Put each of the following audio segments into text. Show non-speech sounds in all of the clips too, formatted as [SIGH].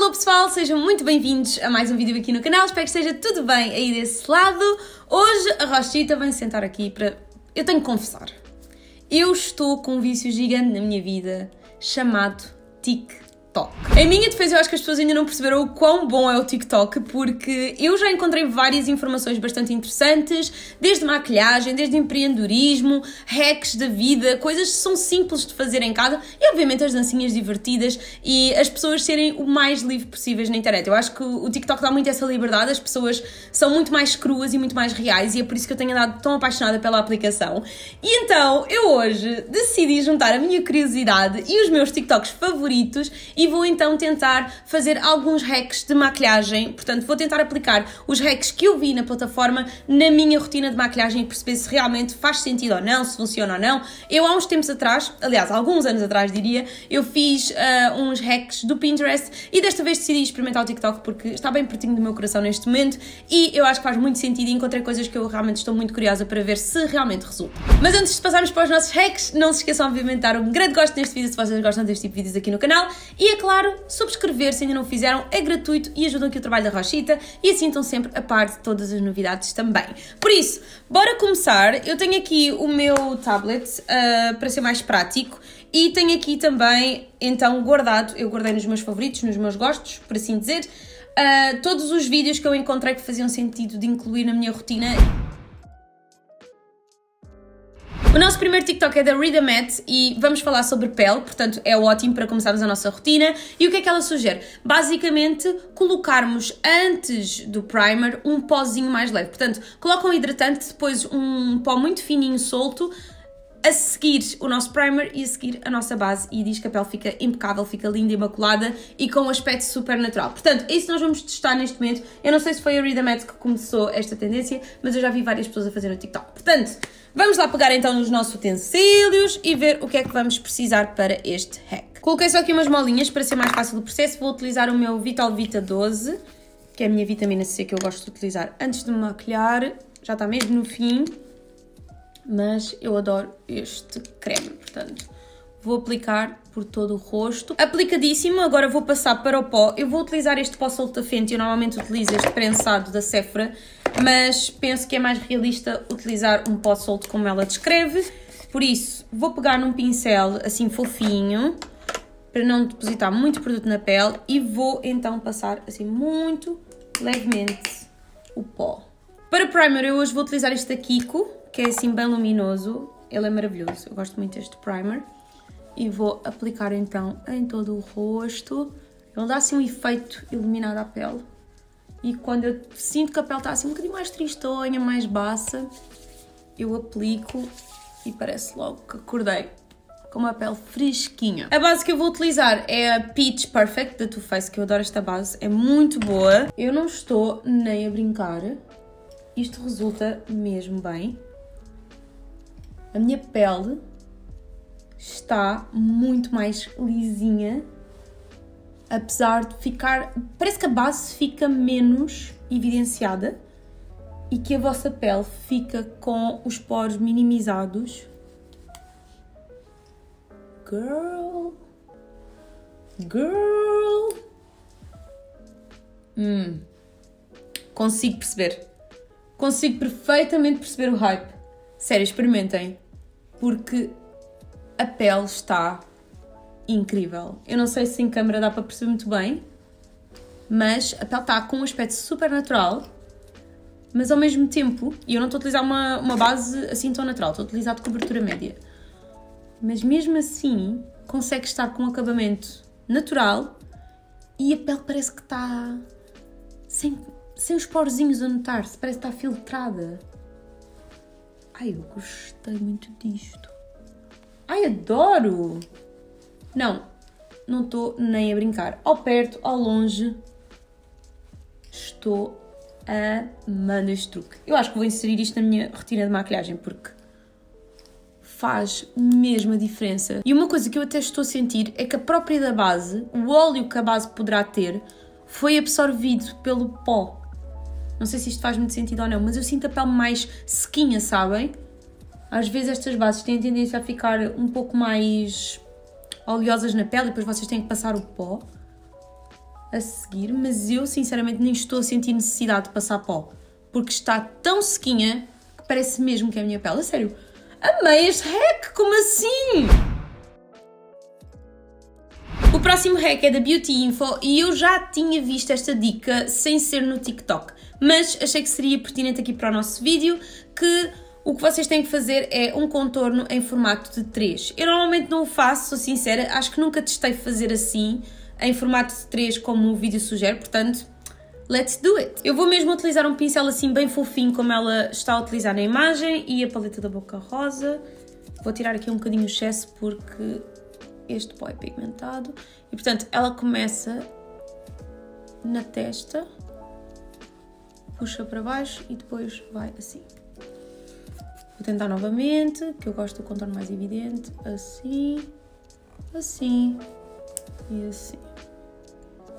Alô pessoal, sejam muito bem-vindos a mais um vídeo aqui no canal, espero que esteja tudo bem aí desse lado. Hoje a Rochita vem sentar aqui para... Eu tenho que confessar, eu estou com um vício gigante na minha vida chamado TikTok. TikTok. Em minha defesa, eu acho que as pessoas ainda não perceberam o quão bom é o TikTok, porque eu já encontrei várias informações bastante interessantes, desde maquilhagem, desde empreendedorismo, hacks da vida, coisas que são simples de fazer em casa e, obviamente, as dancinhas divertidas e as pessoas serem o mais livre possíveis na internet. Eu acho que o TikTok dá muito essa liberdade, as pessoas são muito mais cruas e muito mais reais e é por isso que eu tenho andado tão apaixonada pela aplicação. E então, eu hoje decidi juntar a minha curiosidade e os meus TikToks favoritos e vou então tentar fazer alguns hacks de maquilhagem. Portanto, vou tentar aplicar os hacks que eu vi na plataforma na minha rotina de maquilhagem e perceber se realmente faz sentido ou não, se funciona ou não. Eu há uns tempos atrás, aliás, alguns anos atrás diria, eu fiz uh, uns hacks do Pinterest e desta vez decidi experimentar o TikTok porque está bem pertinho do meu coração neste momento e eu acho que faz muito sentido e encontrei coisas que eu realmente estou muito curiosa para ver se realmente resulta. Mas antes de passarmos para os nossos hacks, não se esqueçam obviamente de dar um grande gosto neste vídeo se vocês gostam deste tipo de vídeos aqui no canal e é claro, subscrever se ainda não fizeram, é gratuito e ajuda aqui o trabalho da Rochita e assim estão sempre a par de todas as novidades também. Por isso, bora começar. Eu tenho aqui o meu tablet uh, para ser mais prático e tenho aqui também, então, guardado, eu guardei nos meus favoritos, nos meus gostos, por assim dizer, uh, todos os vídeos que eu encontrei que faziam sentido de incluir na minha rotina. O nosso primeiro TikTok é da Rida Matt e vamos falar sobre pele, portanto é ótimo para começarmos a nossa rotina. E o que é que ela sugere? Basicamente, colocarmos antes do primer um pozinho mais leve. Portanto, coloca um hidratante, depois um pó muito fininho solto, a seguir o nosso primer e a seguir a nossa base e diz que a pele fica impecável, fica linda, imaculada e com um aspecto super natural. Portanto, é isso que nós vamos testar neste momento. Eu não sei se foi a Rida Matt que começou esta tendência, mas eu já vi várias pessoas a fazer no TikTok. Portanto, Vamos lá pegar então nos nossos utensílios e ver o que é que vamos precisar para este hack. Coloquei só aqui umas molinhas para ser mais fácil o processo. Vou utilizar o meu Vital Vita 12, que é a minha vitamina C que eu gosto de utilizar antes de me maquilhar. Já está mesmo no fim, mas eu adoro este creme, portanto vou aplicar por todo o rosto. Aplicadíssimo, agora vou passar para o pó. Eu vou utilizar este pó solta fente, eu normalmente utilizo este prensado da Sephora, mas penso que é mais realista utilizar um pó solto como ela descreve. Por isso, vou pegar num pincel assim fofinho, para não depositar muito produto na pele, e vou então passar assim muito levemente o pó. Para primer eu hoje vou utilizar este da Kiko, que é assim bem luminoso, ele é maravilhoso, eu gosto muito deste primer. E vou aplicar então em todo o rosto. Ele dá assim um efeito iluminado à pele. E quando eu sinto que a pele está assim um bocadinho mais tristonha, mais baça, eu aplico e parece logo que acordei com uma pele fresquinha. A base que eu vou utilizar é a Peach Perfect da Too Faced, que eu adoro esta base, é muito boa. Eu não estou nem a brincar, isto resulta mesmo bem. A minha pele está muito mais lisinha apesar de ficar. Parece que a base fica menos evidenciada e que a vossa pele fica com os poros minimizados. Girl. Girl. Hum. Consigo perceber. Consigo perfeitamente perceber o hype. Sério, experimentem. Porque a pele está incrível. Eu não sei se em câmera dá para perceber muito bem, mas a pele está com um aspecto super natural, mas ao mesmo tempo, e eu não estou a utilizar uma, uma base assim tão natural, estou a utilizar de cobertura média. Mas mesmo assim, consegue estar com um acabamento natural e a pele parece que está sem, sem os porzinhos a notar-se, parece que está filtrada. Ai, eu gostei muito disto. Ai, adoro! Não, não estou nem a brincar. Ao perto, ao longe, estou amando este truque. Eu acho que vou inserir isto na minha rotina de maquilhagem porque faz mesmo a diferença. E uma coisa que eu até estou a sentir é que a própria da base, o óleo que a base poderá ter, foi absorvido pelo pó. Não sei se isto faz muito sentido ou não, mas eu sinto a pele mais sequinha, sabem? Às vezes estas bases têm tendência a ficar um pouco mais oleosas na pele e depois vocês têm que passar o pó. a seguir, mas eu sinceramente nem estou a sentir necessidade de passar pó, porque está tão sequinha que parece mesmo que é a minha pele. A sério, amei este hack, como assim? O próximo hack é da Beauty Info e eu já tinha visto esta dica sem ser no TikTok, mas achei que seria pertinente aqui para o nosso vídeo que o que vocês têm que fazer é um contorno em formato de 3. Eu normalmente não o faço, sou sincera, acho que nunca testei fazer assim, em formato de 3, como o vídeo sugere, portanto, let's do it! Eu vou mesmo utilizar um pincel assim bem fofinho, como ela está a utilizar na imagem, e a paleta da Boca Rosa. Vou tirar aqui um bocadinho o excesso, porque este pó é pigmentado. E, portanto, ela começa na testa, puxa para baixo e depois vai assim. Vou tentar novamente, que eu gosto do contorno mais evidente. Assim, assim e assim.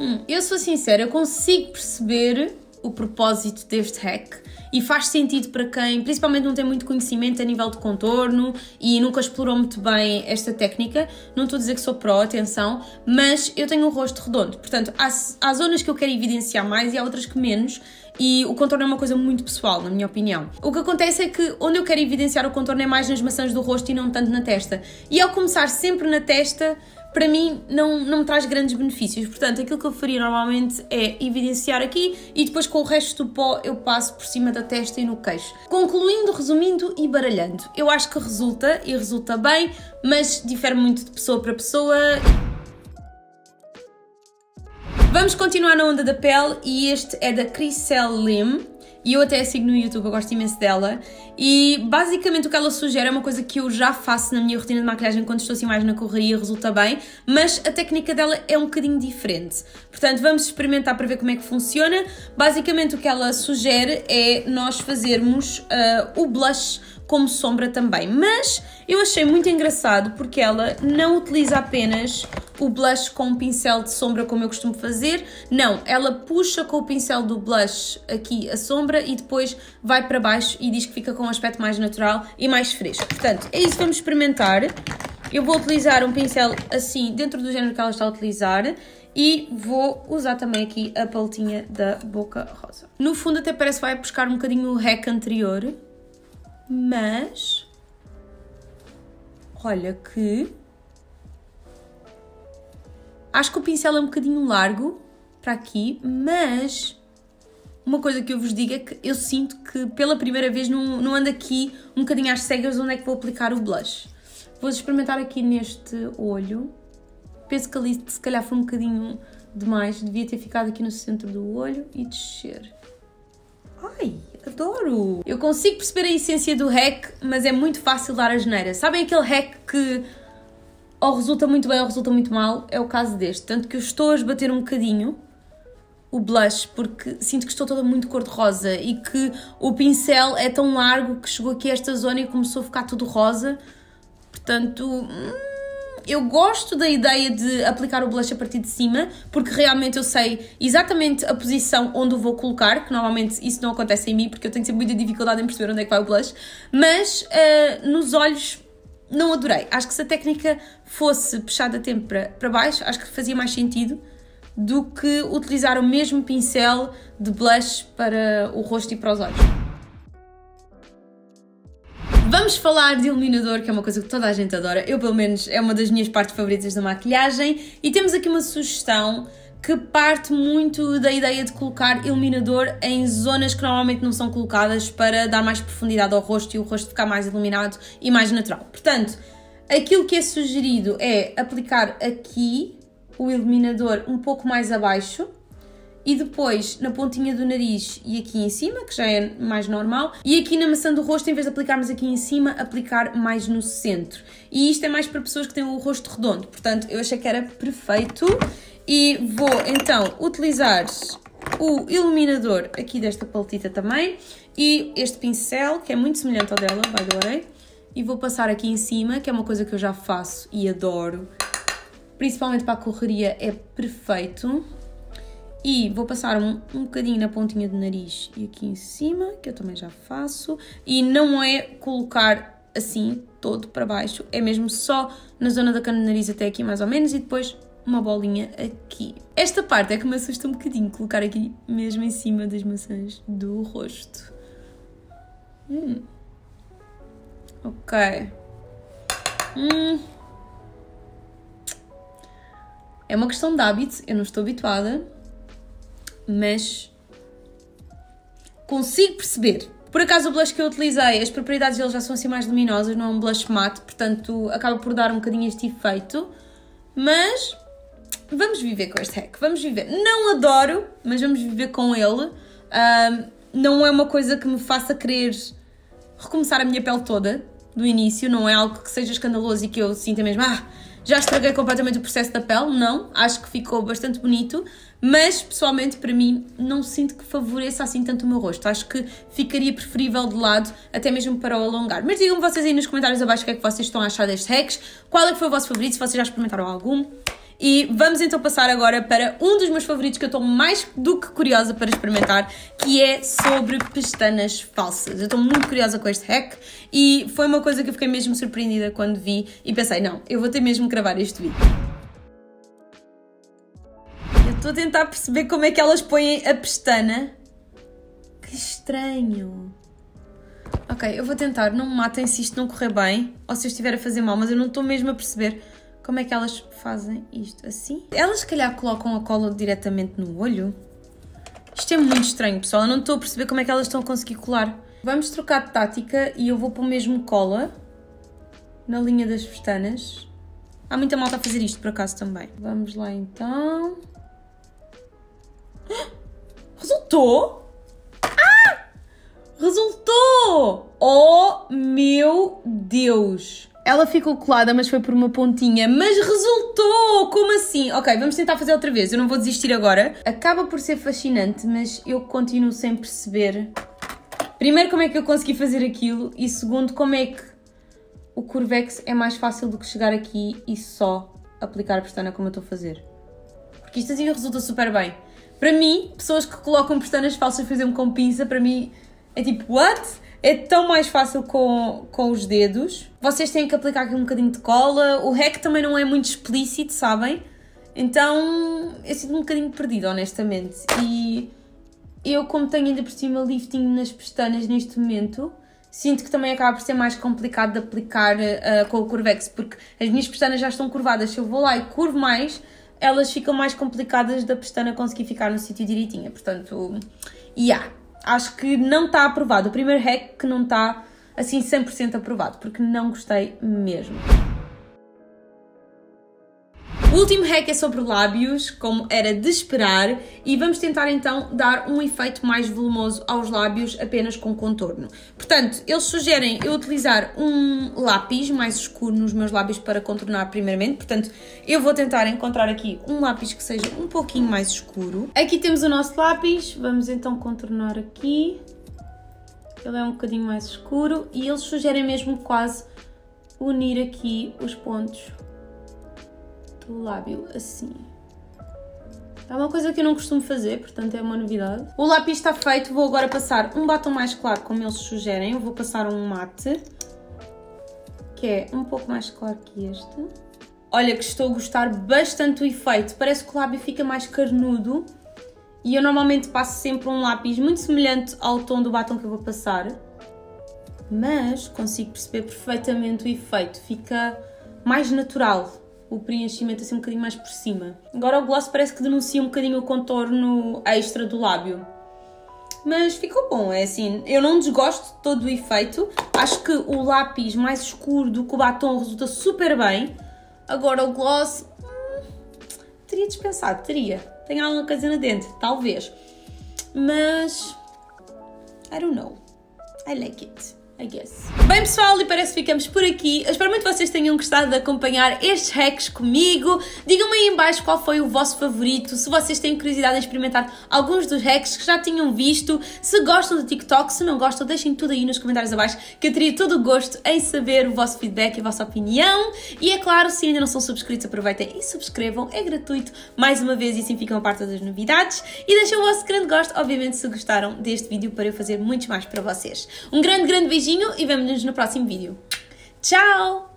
Hum, eu sou sincera, eu consigo perceber o propósito deste hack e faz sentido para quem principalmente não tem muito conhecimento a nível de contorno e nunca explorou muito bem esta técnica. Não estou a dizer que sou pró, atenção, mas eu tenho um rosto redondo, portanto há, há zonas que eu quero evidenciar mais e há outras que menos e o contorno é uma coisa muito pessoal, na minha opinião. O que acontece é que onde eu quero evidenciar o contorno é mais nas maçãs do rosto e não tanto na testa. E ao começar sempre na testa, para mim não, não me traz grandes benefícios. Portanto, aquilo que eu faria normalmente é evidenciar aqui e depois com o resto do pó eu passo por cima da testa e no queixo. Concluindo, resumindo e baralhando, eu acho que resulta e resulta bem, mas difere muito de pessoa para pessoa. Vamos continuar na onda da pele e este é da Crisel Lim e eu até a sigo no YouTube, eu gosto imenso dela. E basicamente o que ela sugere é uma coisa que eu já faço na minha rotina de maquilhagem quando estou assim mais na correria, resulta bem, mas a técnica dela é um bocadinho diferente. Portanto, vamos experimentar para ver como é que funciona. Basicamente o que ela sugere é nós fazermos uh, o blush como sombra também. Mas eu achei muito engraçado porque ela não utiliza apenas o blush com um pincel de sombra como eu costumo fazer. Não, ela puxa com o pincel do blush aqui a sombra e depois vai para baixo e diz que fica com um aspecto mais natural e mais fresco. Portanto, é isso que vamos experimentar. Eu vou utilizar um pincel assim, dentro do género que ela está a utilizar. E vou usar também aqui a paletinha da Boca Rosa. No fundo até parece que vai buscar um bocadinho o hack anterior, mas olha que acho que o pincel é um bocadinho largo para aqui, mas uma coisa que eu vos digo é que eu sinto que pela primeira vez não, não ando aqui um bocadinho às cegas onde é que vou aplicar o blush. Vou experimentar aqui neste olho. Penso que ali se calhar foi um bocadinho demais, devia ter ficado aqui no centro do olho e descer. Adoro! Eu consigo perceber a essência do hack, mas é muito fácil dar a geneira. Sabem aquele hack que ou resulta muito bem ou resulta muito mal? É o caso deste. Tanto que eu estou a esbater um bocadinho o blush porque sinto que estou toda muito cor-de-rosa e que o pincel é tão largo que chegou aqui a esta zona e começou a ficar tudo rosa. Portanto, hum, eu gosto da ideia de aplicar o blush a partir de cima, porque realmente eu sei exatamente a posição onde o vou colocar, que normalmente isso não acontece em mim, porque eu tenho sempre muita dificuldade em perceber onde é que vai o blush, mas uh, nos olhos não adorei. Acho que se a técnica fosse puxada a tempo para, para baixo, acho que fazia mais sentido do que utilizar o mesmo pincel de blush para o rosto e para os olhos. Vamos falar de iluminador, que é uma coisa que toda a gente adora. Eu, pelo menos, é uma das minhas partes favoritas da maquilhagem. E temos aqui uma sugestão que parte muito da ideia de colocar iluminador em zonas que normalmente não são colocadas para dar mais profundidade ao rosto e o rosto ficar mais iluminado e mais natural. Portanto, aquilo que é sugerido é aplicar aqui o iluminador um pouco mais abaixo e depois na pontinha do nariz e aqui em cima, que já é mais normal, e aqui na maçã do rosto, em vez de aplicarmos aqui em cima, aplicar mais no centro. E isto é mais para pessoas que têm o rosto redondo, portanto eu achei que era perfeito e vou então utilizar o iluminador aqui desta paletita também e este pincel, que é muito semelhante ao dela, by the way, e vou passar aqui em cima, que é uma coisa que eu já faço e adoro, principalmente para a correria é perfeito. E vou passar um, um bocadinho na pontinha do nariz e aqui em cima, que eu também já faço. E não é colocar assim, todo para baixo, é mesmo só na zona da cana do nariz até aqui mais ou menos e depois uma bolinha aqui. Esta parte é que me assusta um bocadinho, colocar aqui mesmo em cima das maçãs do rosto. Hum. Ok. Hum. É uma questão de hábito, eu não estou habituada, mas consigo perceber. Por acaso o blush que eu utilizei, as propriedades dele já são assim mais luminosas, não é um blush mate, portanto acaba por dar um bocadinho este efeito, mas vamos viver com este hack, vamos viver. Não adoro, mas vamos viver com ele. Um, não é uma coisa que me faça querer recomeçar a minha pele toda do início, não é algo que seja escandaloso e que eu sinta mesmo, ah, já estraguei completamente o processo da pele, não, acho que ficou bastante bonito, mas pessoalmente para mim não sinto que favoreça assim tanto o meu rosto. Acho que ficaria preferível de lado, até mesmo para o alongar. Mas digam-me vocês aí nos comentários abaixo o que é que vocês estão a achar destes hacks, qual é que foi o vosso favorito, se vocês já experimentaram algum. E vamos então passar agora para um dos meus favoritos que eu estou mais do que curiosa para experimentar, que é sobre pestanas falsas. Eu estou muito curiosa com este hack e foi uma coisa que eu fiquei mesmo surpreendida quando vi e pensei, não, eu vou ter mesmo que gravar este vídeo. Estou a tentar perceber como é que elas põem a pestana. Que estranho. Ok, eu vou tentar, não me matem se isto não correr bem ou se eu estiver a fazer mal, mas eu não estou mesmo a perceber como é que elas fazem isto? Assim? Elas, se calhar, colocam a cola diretamente no olho? Isto é muito estranho, pessoal. Eu não estou a perceber como é que elas estão a conseguir colar. Vamos trocar de tática e eu vou pôr mesmo cola na linha das pestanas. Há muita malta a fazer isto, por acaso, também. Vamos lá, então. [GASPS] Resultou! Ah! Resultou! Oh, meu Deus! Ela ficou colada, mas foi por uma pontinha. Mas resultou! Como assim? Ok, vamos tentar fazer outra vez. Eu não vou desistir agora. Acaba por ser fascinante, mas eu continuo sem perceber. Primeiro, como é que eu consegui fazer aquilo? E segundo, como é que o Curvex é mais fácil do que chegar aqui e só aplicar a pestana como eu estou a fazer? Porque isto assim resulta super bem. Para mim, pessoas que colocam pestanas falsas, por exemplo, com pinça, para mim é tipo, what? É tão mais fácil com, com os dedos. Vocês têm que aplicar aqui um bocadinho de cola. O hack também não é muito explícito, sabem? Então eu sinto um bocadinho perdido, honestamente. E eu, como tenho ainda por cima lifting nas pestanas neste momento, sinto que também acaba por ser mais complicado de aplicar uh, com o Curvex, porque as minhas pestanas já estão curvadas. Se eu vou lá e curvo mais, elas ficam mais complicadas da pestana conseguir ficar no sítio direitinho. Portanto, yeah acho que não está aprovado. O primeiro hack que não está assim 100% aprovado, porque não gostei mesmo. O último hack é sobre lábios, como era de esperar, e vamos tentar então dar um efeito mais volumoso aos lábios apenas com contorno. Portanto, eles sugerem eu utilizar um lápis mais escuro nos meus lábios para contornar primeiramente, portanto, eu vou tentar encontrar aqui um lápis que seja um pouquinho mais escuro. Aqui temos o nosso lápis, vamos então contornar aqui. Ele é um bocadinho mais escuro e eles sugerem mesmo quase unir aqui os pontos do lábio assim. É uma coisa que eu não costumo fazer, portanto é uma novidade. O lápis está feito, vou agora passar um batom mais claro, como eles sugerem. Eu vou passar um mate, que é um pouco mais claro que este. Olha que estou a gostar bastante do efeito, parece que o lábio fica mais carnudo. E eu normalmente passo sempre um lápis muito semelhante ao tom do batom que eu vou passar. Mas consigo perceber perfeitamente o efeito, fica mais natural o preenchimento assim um bocadinho mais por cima. Agora o gloss parece que denuncia um bocadinho o contorno extra do lábio. Mas ficou bom, é assim, eu não desgosto de todo o efeito. Acho que o lápis mais escuro do que o batom resulta super bem. Agora o gloss, hum, teria dispensado, teria. Tem alguma coisa na dente, talvez. Mas, I don't know. I like it. I guess. Bem pessoal, e parece que ficamos por aqui. Eu espero muito que vocês tenham gostado de acompanhar estes hacks comigo. Digam-me aí em baixo qual foi o vosso favorito, se vocês têm curiosidade em experimentar alguns dos hacks que já tinham visto, se gostam do TikTok, se não gostam, deixem tudo aí nos comentários abaixo, que eu teria todo o gosto em saber o vosso feedback e a vossa opinião. E é claro, se ainda não são subscritos, aproveitem e subscrevam, é gratuito, mais uma vez, e assim ficam a parte das novidades. E deixem o vosso grande gosto, obviamente, se gostaram deste vídeo, para eu fazer muitos mais para vocês. Um grande, grande beijinho beijinho e vemo-nos no próximo vídeo. Tchau!